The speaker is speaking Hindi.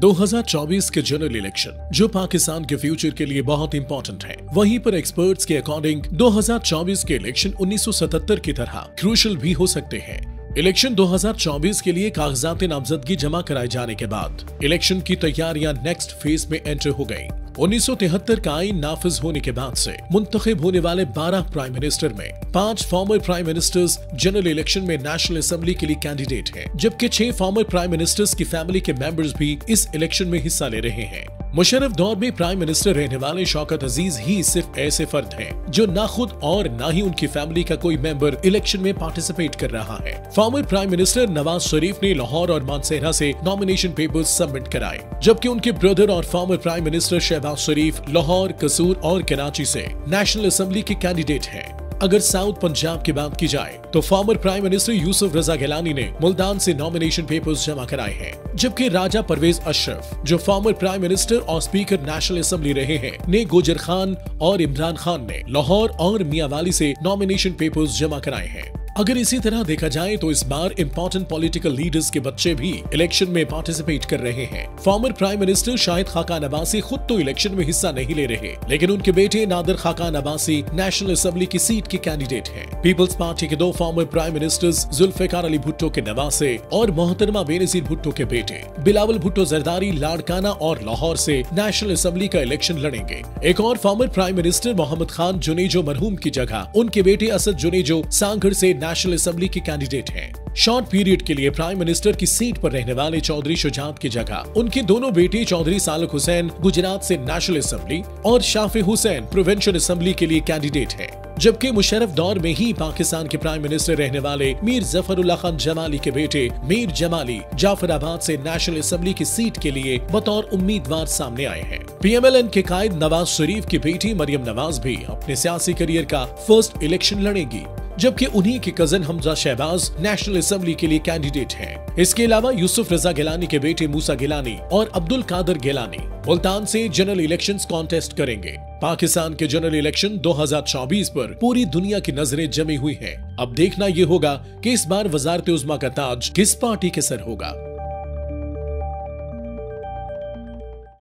2024 के जनरल इलेक्शन जो पाकिस्तान के फ्यूचर के लिए बहुत इंपॉर्टेंट है। वहीं पर एक्सपर्ट्स के अकॉर्डिंग 2024 के इलेक्शन 1977 की तरह क्रूशल भी हो सकते हैं। इलेक्शन 2024 के लिए कागजात नामजदगी जमा कराए जाने के बाद इलेक्शन की तैयारियाँ नेक्स्ट फ़ेज़ में एंटर हो गई 1973 का आईन नाफिज होने के बाद से मुंतखब होने वाले 12 प्राइम मिनिस्टर में पाँच former prime ministers general election में नेशनल असेंबली के लिए कैंडिडेट हैं, जबकि छह फॉर्मर प्राइम मिनिस्टर्स की फैमिली के मेंबर्स भी इस इलेक्शन में हिस्सा ले रहे हैं। मुशरफ दौर में प्राइम मिनिस्टर रहने वाले शौकत अज़ीज़ ही सिर्फ़ ऐसे फर्द हैं, जो ना खुद और ना ही उनकी फैमिली का कोई मेंबर इलेक्शन में पार्टिसिपेट कर रहा है। Former prime minister Nawaz Sharif ने लाहौर और मानसेरा से नॉमिनेशन पेपर्स सबमिट कराए, जबकि उनके ब्रदर और former prime minister Shehbaz Sharif Lahore, Kasur और कराची से नेशनल असेंबली के कैंडिडेट हैं। अगर साउथ पंजाब की बात की जाए तो former prime minister Yousuf Raza Gilani ने मुल्तान से नॉमिनेशन पेपर्स जमा कराए हैं, जबकि राजा परवेज अशरफ, जो फॉर्मर प्राइम मिनिस्टर और स्पीकर नेशनल असेंबली रहे हैं, ने गुजर खान और इमरान खान ने लाहौर और मियावाली से नॉमिनेशन पेपर्स जमा कराए हैं। अगर इसी तरह देखा जाए तो इस बार इम्पोर्टेंट पॉलिटिकल लीडर्स के बच्चे भी इलेक्शन में पार्टिसिपेट कर रहे हैं। Former prime minister Shahid Khaqan Abbasi खुद तो इलेक्शन में हिस्सा नहीं ले रहे, लेकिन उनके बेटे नादर खाकान अब्बासी नेशनल असेंबली की सीट के कैंडिडेट हैं। पीपल्स पार्टी के दो former prime ministers Zulfikar Ali Bhutto के नवासे और मोहतरमा बेनजीर भुट्टो के बेटे। बिलावल भुट्टो जरदारी लाड़काना और लाहौर से नेशनल असेंबली का इलेक्शन लड़ेंगे। एक और former prime minister Mohammad Khan Junejo मरहूम की जगह, उनके बेटे असद जुनेजो सांगढ़ से नेशनल असेंबली के कैंडिडेट हैं। शॉर्ट पीरियड के लिए प्राइम मिनिस्टर की सीट पर रहने वाले चौधरी शुजात की जगह। उनके दोनों बेटे चौधरी सालक हुसैन गुजरात से नेशनल असेंबली और शाफे हुसैन प्रोविंशियल असेंबली के लिए कैंडिडेट हैं। जबकि मुशरफ दौर में ही पाकिस्तान के प्राइम मिनिस्टर रहने वाले मीर जफरुल्ला खान जमाली के बेटे मीर जमाली जाफराबाद से नेशनल असेंबली की सीट के लिए बतौर उम्मीदवार सामने आए हैं। पीएमएलएन के कायद नवाज़ शरीफ की बेटी मरियम नवाज़ भी अपने सियासी करियर का फ़र्स्ट इलेक्शन लड़ेगी। जबकि उन्हीं के cousin Hamza Shahbaz national assembly के लिए कैंडिडेट हैं। इसके अलावा यूसुफ रजा गिलानी के बेटे मूसा गिलानी और अब्दुल कादर गिलानी मुल्तान से जनरल इलेक्शन कॉन्टेस्ट करेंगे पाकिस्तान के जनरल इलेक्शन 2024 पर पूरी दुनिया की नज़रें जमी हुई हैं। अब देखना ये होगा कि इस बार वजारत उजमा का ताज किस पार्टी के सर होगा